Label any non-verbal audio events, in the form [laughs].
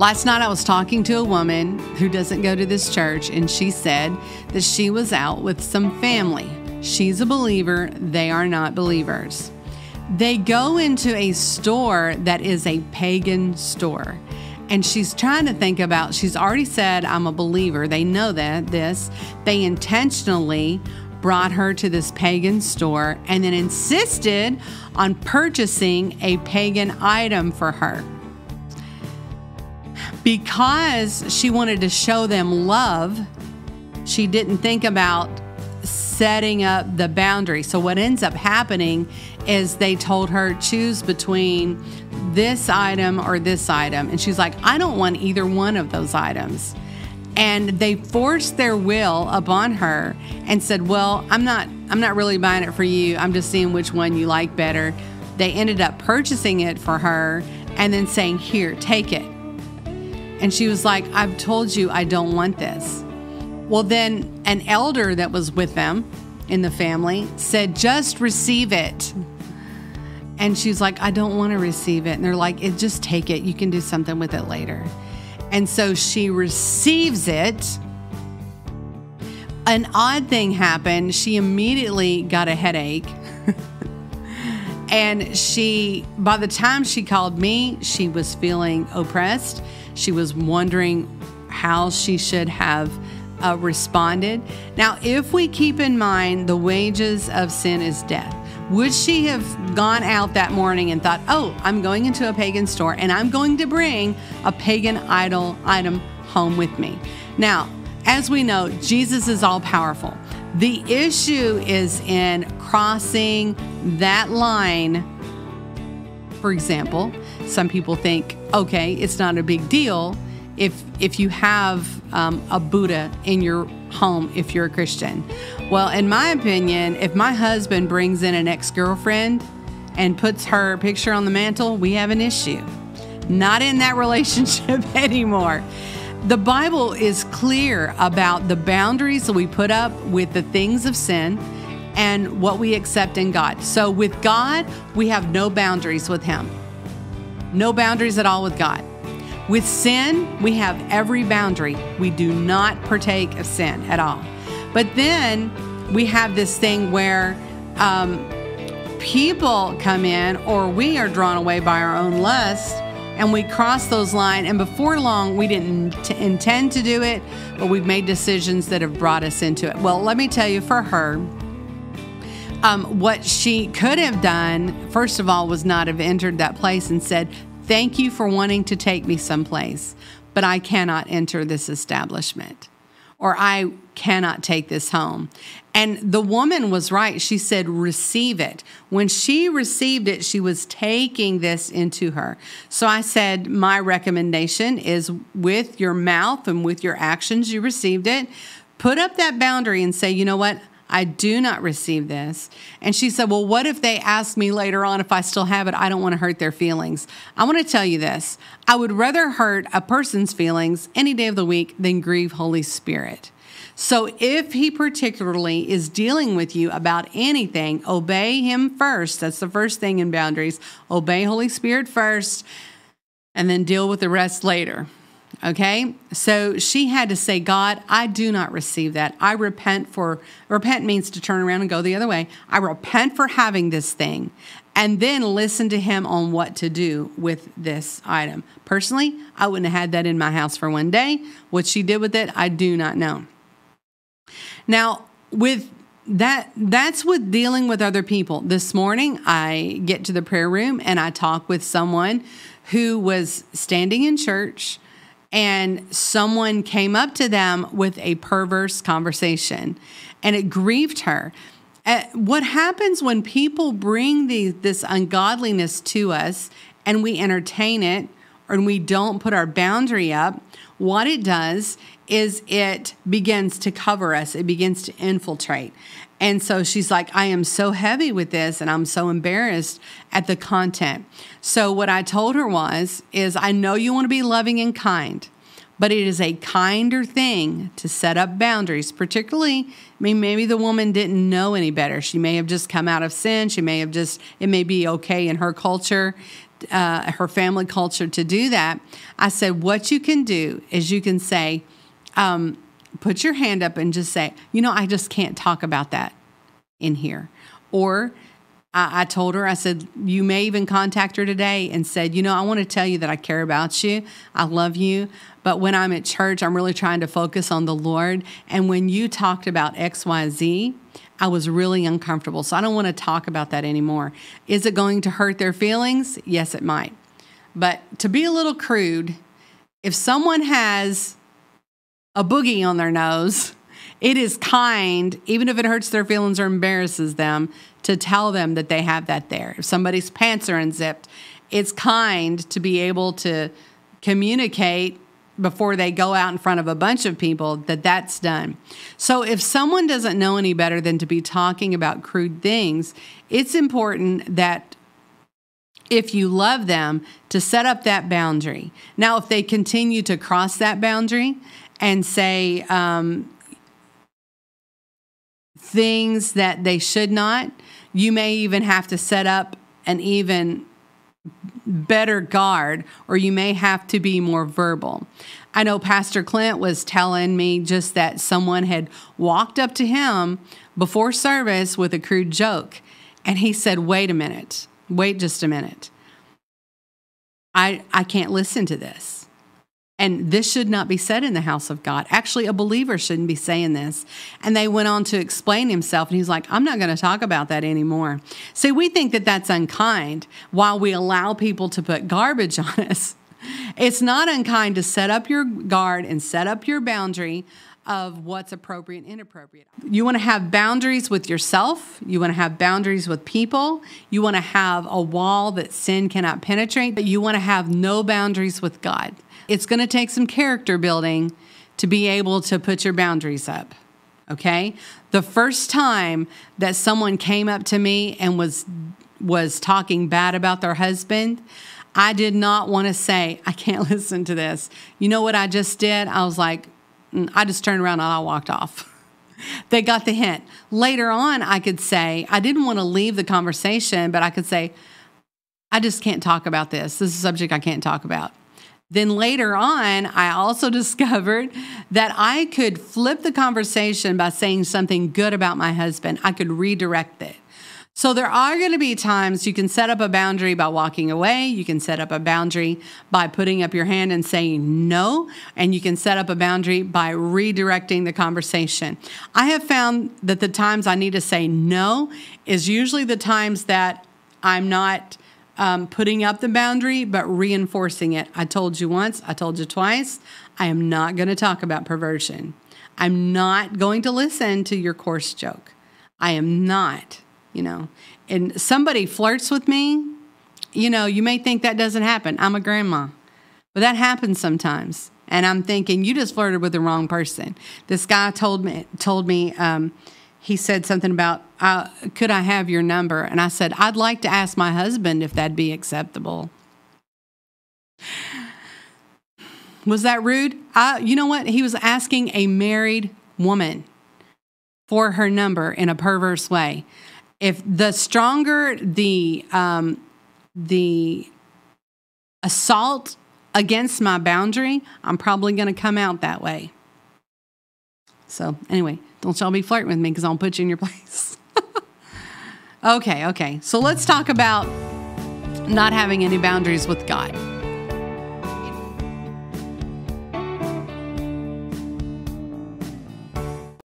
Last night I was talking to a woman who doesn't go to this church, and she said that she was out with some family. She's a believer, they are not believers. They go into a store that is a pagan store. And she's trying to think about, she's already said, I'm a believer. They know that, this. They intentionally brought her to this pagan store and then insisted on purchasing a pagan item for her. Because she wanted to show them love, she didn't think about setting up the boundary. So, what ends up happening is they told her, choose between this item or this item. And she's like, I don't want either one of those items. And they forced their will upon her and said, Well, I'm not I'm not really buying it for you. I'm just seeing which one you like better. They ended up purchasing it for her and then saying, Here, take it. And she was like, I've told you I don't want this. Well, then an elder that was with them in the family said, Just receive it. And she's like, I don't want to receive it. And they're like, just take it. You can do something with it later. And so she receives it. An odd thing happened. She immediately got a headache. [laughs] and she, by the time she called me, she was feeling oppressed. She was wondering how she should have uh, responded. Now, if we keep in mind the wages of sin is death, would she have gone out that morning and thought, oh, I'm going into a pagan store and I'm going to bring a pagan idol item home with me? Now, as we know, Jesus is all powerful. The issue is in crossing that line. For example, some people think, okay, it's not a big deal if if you have um, a Buddha in your home if you're a Christian. Well, in my opinion, if my husband brings in an ex girlfriend and puts her picture on the mantle, we have an issue. Not in that [laughs] relationship [laughs] anymore. The Bible is clear about the boundaries that we put up with the things of sin and what we accept in God. So, with God, we have no boundaries with Him, no boundaries at all with God. With sin, we have every boundary. We do not partake of sin at all. But then we have this thing where um, people come in or we are drawn away by our own lust and we cross those lines. And before long, we didn't t- intend to do it, but we've made decisions that have brought us into it. Well, let me tell you, for her, um, what she could have done, first of all, was not have entered that place and said, Thank you for wanting to take me someplace, but I cannot enter this establishment or I cannot take this home. And the woman was right. She said, receive it. When she received it, she was taking this into her. So I said, my recommendation is with your mouth and with your actions, you received it. Put up that boundary and say, you know what? I do not receive this. And she said, Well, what if they ask me later on if I still have it? I don't want to hurt their feelings. I want to tell you this I would rather hurt a person's feelings any day of the week than grieve Holy Spirit. So if he particularly is dealing with you about anything, obey him first. That's the first thing in boundaries. Obey Holy Spirit first and then deal with the rest later. Okay? So she had to say, God, I do not receive that. I repent for, repent means to turn around and go the other way. I repent for having this thing. And then listen to him on what to do with this item. Personally, I wouldn't have had that in my house for one day. What she did with it, I do not know. Now, with that that's with dealing with other people. This morning I get to the prayer room and I talk with someone who was standing in church and someone came up to them with a perverse conversation and it grieved her. Uh, what happens when people bring the, this ungodliness to us and we entertain it and we don't put our boundary up? What it does is it begins to cover us, it begins to infiltrate. And so she's like, I am so heavy with this and I'm so embarrassed at the content. So what I told her was is I know you want to be loving and kind, but it is a kinder thing to set up boundaries, particularly I mean maybe the woman didn't know any better. She may have just come out of sin, she may have just it may be okay in her culture uh, her family culture to do that. I said, what you can do is you can say, um, put your hand up and just say, you know, I just can't talk about that in here. Or I, I, told her, I said, you may even contact her today and said, you know, I want to tell you that I care about you. I love you. But when I'm at church, I'm really trying to focus on the Lord. And when you talked about XYZ, I was really uncomfortable. So I don't want to talk about that anymore. Is it going to hurt their feelings? Yes, it might. But to be a little crude, if someone has a boogie on their nose, it is kind, even if it hurts their feelings or embarrasses them, to tell them that they have that there. If somebody's pants are unzipped, it's kind to be able to communicate before they go out in front of a bunch of people that that's done. So if someone doesn't know any better than to be talking about crude things, it's important that if you love them to set up that boundary. Now, if they continue to cross that boundary and say um, things that they should not, you may even have to set up an even better guard, or you may have to be more verbal. I know Pastor Clint was telling me just that someone had walked up to him before service with a crude joke. And he said, Wait a minute, wait just a minute. I, I can't listen to this. And this should not be said in the house of God. Actually, a believer shouldn't be saying this. And they went on to explain himself, and he's like, I'm not going to talk about that anymore. See, we think that that's unkind while we allow people to put garbage [laughs] on us. It's not unkind to set up your guard and set up your boundary of what's appropriate and inappropriate. You want to have boundaries with yourself. You want to have boundaries with people. You want to have a wall that sin cannot penetrate, but you want to have no boundaries with God. It's going to take some character building to be able to put your boundaries up. Okay? The first time that someone came up to me and was was talking bad about their husband, I did not want to say, I can't [laughs] listen to this. You know what I just did? I was like, mm, I just turned around and I walked off. [laughs] they got the hint. Later on, I could say, I didn't want to leave the conversation, but I could say, I just can't talk about this. This is a subject I can't talk about. Then later on, I also [laughs] discovered that I could flip the conversation by saying something good about my husband. I could redirect it. So there are going to be times you can set up a boundary by walking away. You can set up a boundary by putting up your hand and saying no. And you can set up a boundary by redirecting the conversation. I have found that the times I need to say no is usually the times that I'm not um, putting up the boundary, but reinforcing it. I told you once, I told you twice, I am not going to talk about perversion. I'm not going to listen to your coarse joke. I am not you know, and somebody flirts with me, you know, you may think that doesn't happen. I'm a grandma, but that happens sometimes. And I'm thinking, you just flirted with the wrong person. This guy told me, told me, um, he said something about, uh, could I have your number? And I said, I'd like to ask my husband if that'd be acceptable. Was that rude? I, you know what? He was asking a married woman for her number in a perverse way if the stronger the um, the assault against my boundary, I'm probably going to come out that way. So anyway, don't y'all be flirting with me because I'll put you in your [laughs] place. okay, okay. So let's talk about not having any boundaries with God.